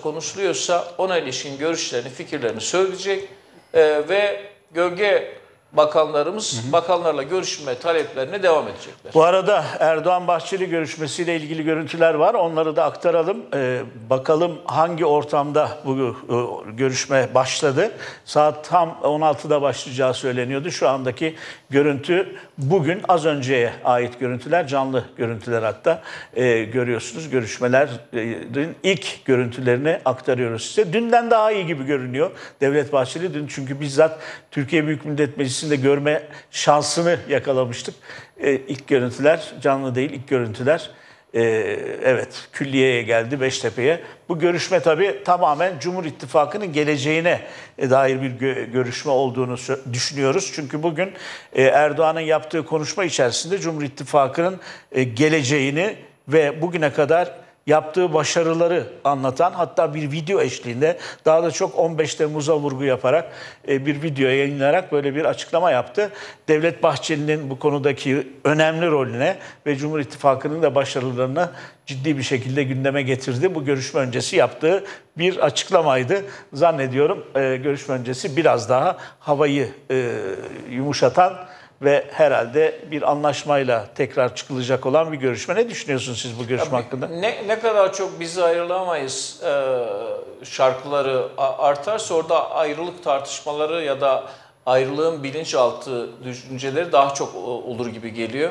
konuşuluyorsa ona ilişkin görüşlerini, fikirlerini söyleyecek e, ve gölge bakanlarımız bakanlarla görüşme taleplerine devam edecekler. Bu arada Erdoğan Bahçeli görüşmesiyle ilgili görüntüler var. Onları da aktaralım. Ee, bakalım hangi ortamda bu e, görüşme başladı. Saat tam 16'da başlayacağı söyleniyordu. Şu andaki görüntü bugün az önceye ait görüntüler, canlı görüntüler hatta e, görüyorsunuz. Görüşmelerin ilk görüntülerini aktarıyoruz size. Dünden daha iyi gibi görünüyor Devlet Bahçeli. Dün çünkü bizzat Türkiye Büyük Millet Meclisi'nde görme şansını yakalamıştık. E, ilk görüntüler canlı değil, ilk görüntüler e, evet külliyeye geldi Beştepe'ye. Bu görüşme tabii tamamen Cumhur İttifakı'nın geleceğine dair bir gö- görüşme olduğunu düşünüyoruz. Çünkü bugün e, Erdoğan'ın yaptığı konuşma içerisinde Cumhur İttifakı'nın e, geleceğini ve bugüne kadar yaptığı başarıları anlatan hatta bir video eşliğinde daha da çok 15 Temmuz'a vurgu yaparak e, bir video yayınlayarak böyle bir açıklama yaptı. Devlet Bahçeli'nin bu konudaki önemli rolüne ve Cumhur İttifakı'nın da başarılarına ciddi bir şekilde gündeme getirdi. Bu görüşme öncesi yaptığı bir açıklamaydı. Zannediyorum e, görüşme öncesi biraz daha havayı e, yumuşatan ve herhalde bir anlaşmayla tekrar çıkılacak olan bir görüşme. Ne düşünüyorsunuz siz bu görüşme hakkında? Ne, ne kadar çok bizi ayrılamayız e, şarkıları artarsa orada ayrılık tartışmaları ya da ayrılığın bilinçaltı düşünceleri daha çok olur gibi geliyor.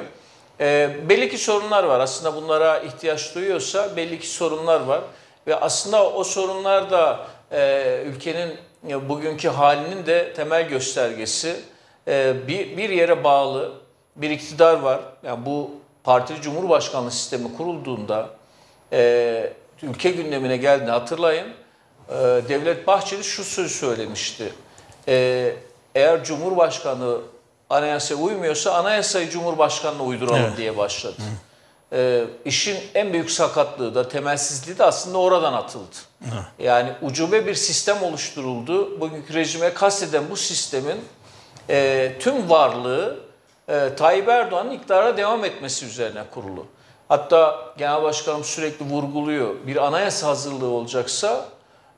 E, belli ki sorunlar var. Aslında bunlara ihtiyaç duyuyorsa belli ki sorunlar var. Ve aslında o sorunlar da e, ülkenin ya, bugünkü halinin de temel göstergesi. E, bir, bir yere bağlı bir iktidar var. Yani bu partili cumhurbaşkanlığı sistemi kurulduğunda e, ülke gündemine geldiğini hatırlayın. E, Devlet Bahçeli şu sözü söylemişti. E, eğer Cumhurbaşkanı anayasaya uymuyorsa anayasayı Cumhurbaşkanı'na uyduralım Evet. diye başladı. E, işin en büyük sakatlığı da temelsizliği de aslında oradan atıldı. Yani ucube bir sistem oluşturuldu. Bugünkü rejime kasteden bu sistemin e, tüm varlığı e, Tayyip Erdoğan'ın iktidara devam etmesi üzerine kurulu. Hatta Genel Başkanım sürekli vurguluyor. Bir anayasa hazırlığı olacaksa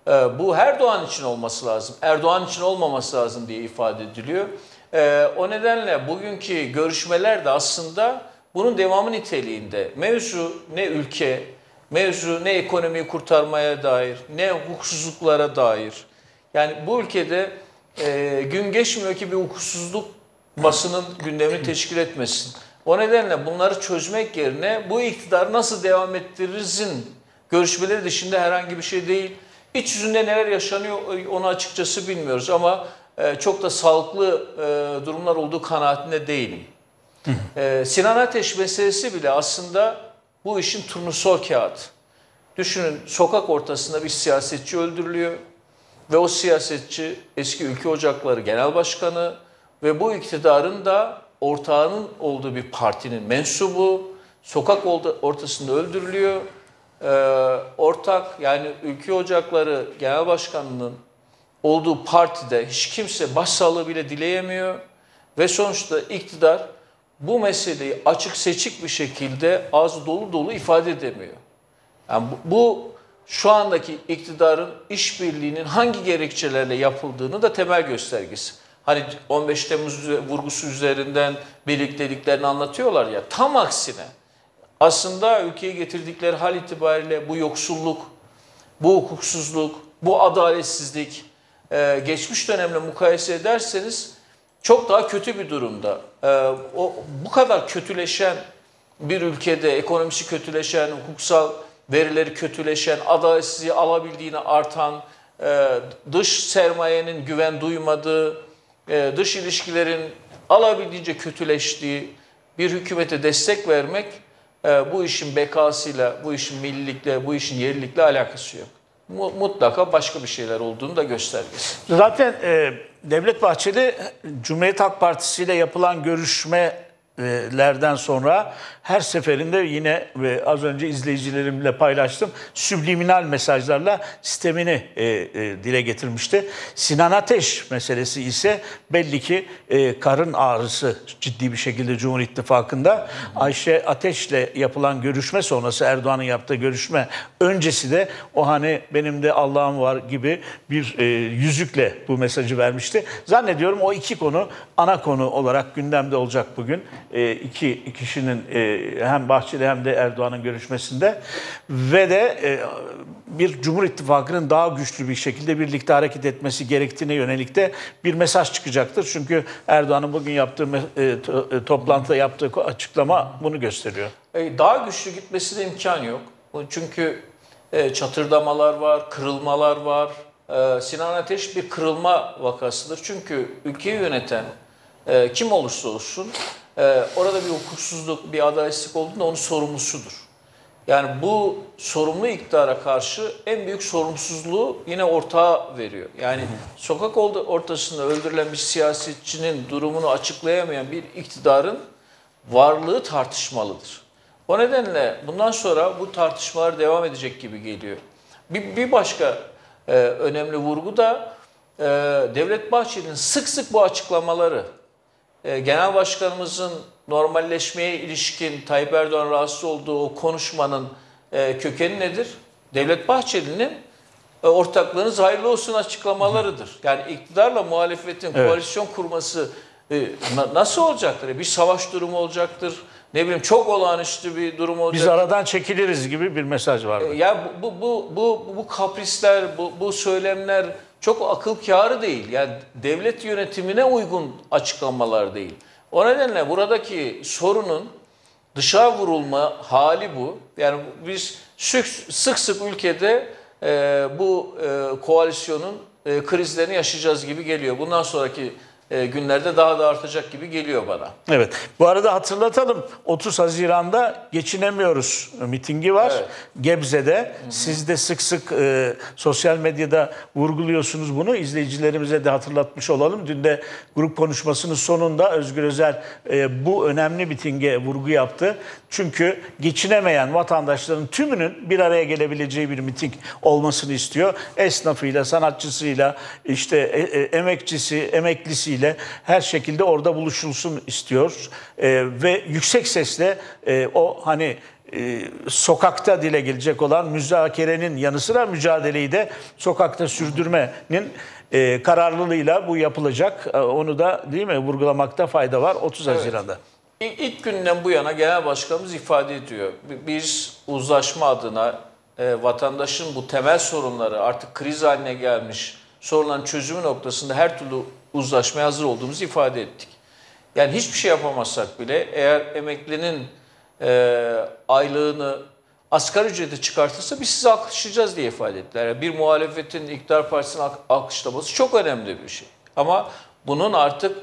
e, bu Erdoğan için olması lazım. Erdoğan için olmaması lazım diye ifade ediliyor. E, o nedenle bugünkü görüşmeler de aslında bunun devamı niteliğinde. Mevzu ne ülke, mevzu ne ekonomiyi kurtarmaya dair, ne hukuksuzluklara dair. Yani bu ülkede e, gün geçmiyor ki bir hukuksuzluk basının gündemini teşkil etmesin. O nedenle bunları çözmek yerine bu iktidar nasıl devam ettirirsin görüşmeleri dışında herhangi bir şey değil. İç yüzünde neler yaşanıyor onu açıkçası bilmiyoruz ama e, çok da sağlıklı e, durumlar olduğu kanaatinde değilim. E, Sinan Ateş meselesi bile aslında bu işin turnusol kağıdı. Düşünün sokak ortasında bir siyasetçi öldürülüyor ve o siyasetçi eski Ülke Ocakları Genel Başkanı ve bu iktidarın da ortağının olduğu bir partinin mensubu sokak ortasında öldürülüyor. Ee, ortak yani Ülke Ocakları Genel Başkanı'nın olduğu partide hiç kimse başsağlığı bile dileyemiyor ve sonuçta iktidar bu meseleyi açık seçik bir şekilde ağzı dolu dolu ifade edemiyor. Yani bu, bu şu andaki iktidarın işbirliğinin hangi gerekçelerle yapıldığını da temel göstergesi. Hani 15 Temmuz vurgusu üzerinden birlikteliklerini anlatıyorlar ya tam aksine aslında ülkeye getirdikleri hal itibariyle bu yoksulluk, bu hukuksuzluk, bu adaletsizlik e, geçmiş dönemle mukayese ederseniz çok daha kötü bir durumda. E, o bu kadar kötüleşen bir ülkede ekonomisi kötüleşen, hukuksal verileri kötüleşen, adaletsizliği alabildiğine artan, e, dış sermayenin güven duymadığı, e, dış ilişkilerin alabildiğince kötüleştiği bir hükümete destek vermek e, bu işin bekasıyla, bu işin millilikle, bu işin yerlilikle alakası yok. Mu- Mutlaka başka bir şeyler olduğunu da göstergesi. Zaten e, Devlet Bahçeli Cumhuriyet Halk Partisi ile yapılan görüşme lerden sonra her seferinde yine ve az önce izleyicilerimle paylaştım subliminal mesajlarla sistemini e, e, dile getirmişti. Sinan Ateş meselesi ise belli ki e, karın ağrısı ciddi bir şekilde Cumhur İttifakı'nda. Ayşe Ateş'le yapılan görüşme sonrası Erdoğan'ın yaptığı görüşme öncesi de o hani benim de Allah'ım var gibi bir e, yüzükle bu mesajı vermişti. Zannediyorum o iki konu ana konu olarak gündemde olacak bugün. E, iki kişinin e, hem Bahçeli hem de Erdoğan'ın görüşmesinde ve de e, bir Cumhur İttifakı'nın daha güçlü bir şekilde birlikte hareket etmesi gerektiğine yönelik de bir mesaj çıkacaktır. Çünkü Erdoğan'ın bugün yaptığı toplantıda yaptığı açıklama bunu gösteriyor. Daha güçlü gitmesine imkan yok. Çünkü çatırdamalar var, kırılmalar var. Sinan Ateş bir kırılma vakasıdır. Çünkü ülkeyi yöneten e, kim olursa olsun e, orada bir hukuksuzluk, bir adaletsizlik olduğunda onun sorumlusudur. Yani bu sorumlu iktidara karşı en büyük sorumsuzluğu yine ortağa veriyor. Yani sokak oldu- ortasında öldürülen bir siyasetçinin durumunu açıklayamayan bir iktidarın varlığı tartışmalıdır. O nedenle bundan sonra bu tartışmalar devam edecek gibi geliyor. Bir, bir başka e, önemli vurgu da e, Devlet Bahçeli'nin sık sık bu açıklamaları, e, Genel Başkanımızın normalleşmeye ilişkin Tayyip Erdoğan rahatsız olduğu o konuşmanın e, kökeni nedir? Devlet Bahçeli'nin e, ortaklığınız hayırlı olsun açıklamalarıdır. Yani iktidarla muhalefetin Evet. koalisyon kurması e, na- nasıl olacaktır? Bir savaş durumu olacaktır. Ne bileyim çok olağanüstü bir durum olacak. Biz aradan çekiliriz gibi bir mesaj vardı. Ya bu bu bu bu, bu kaprisler, bu, bu söylemler çok akıl kârı değil. Yani devlet yönetimine uygun açıklamalar değil. O nedenle buradaki sorunun dışa vurulma hali bu. Yani biz sık sık, ülkede e, bu e, koalisyonun e, krizlerini yaşayacağız gibi geliyor. Bundan sonraki günlerde daha da artacak gibi geliyor bana. Evet. Bu arada hatırlatalım 30 Haziran'da geçinemiyoruz mitingi var Evet. Gebze'de. Siz de sık sık e, sosyal medyada vurguluyorsunuz bunu. İzleyicilerimize de hatırlatmış olalım. Dün de grup konuşmasının sonunda Özgür Özel e, bu önemli mitinge vurgu yaptı. Çünkü geçinemeyen vatandaşların tümünün bir araya gelebileceği bir miting olmasını istiyor. Esnafıyla, sanatçısıyla, işte e, e, emekçisi, emeklisiyle her şekilde orada buluşulsun istiyor. E, ve yüksek sesle e, o hani e, sokakta dile gelecek olan müzakerenin yanı sıra mücadeleyi de sokakta sürdürmenin e, kararlılığıyla bu yapılacak. E, onu da değil mi vurgulamakta fayda var 30 Haziran'da. İlk, günden bu yana genel başkanımız ifade ediyor. Bi- Biz uzlaşma adına e, vatandaşın bu temel sorunları artık kriz haline gelmiş sorunların çözümü noktasında her türlü uzlaşmaya hazır olduğumuzu ifade ettik. Yani hiçbir şey yapamazsak bile eğer emeklinin e, aylığını asgari ücrete çıkartırsa biz sizi alkışlayacağız diye ifade ettiler. Yani bir muhalefetin iktidar partisini alk- alkışlaması çok önemli bir şey. Ama bunun artık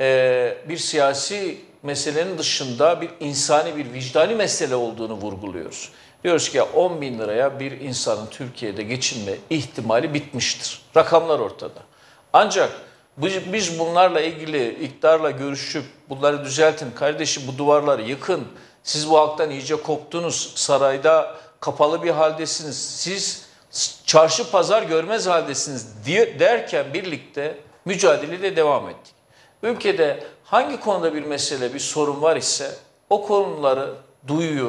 e, bir siyasi meselenin dışında bir insani, bir vicdani mesele olduğunu vurguluyoruz. Diyoruz ki ya 10 bin liraya bir insanın Türkiye'de geçinme ihtimali bitmiştir. Rakamlar ortada. Ancak biz bunlarla ilgili iktidarla görüşüp bunları düzeltin, kardeşim bu duvarları yıkın, siz bu halktan iyice koptunuz, sarayda kapalı bir haldesiniz, siz çarşı pazar görmez haldesiniz diye, derken birlikte mücadelede devam ettik. Ülkede hangi konuda bir mesele, bir sorun var ise o konuları duyuyor.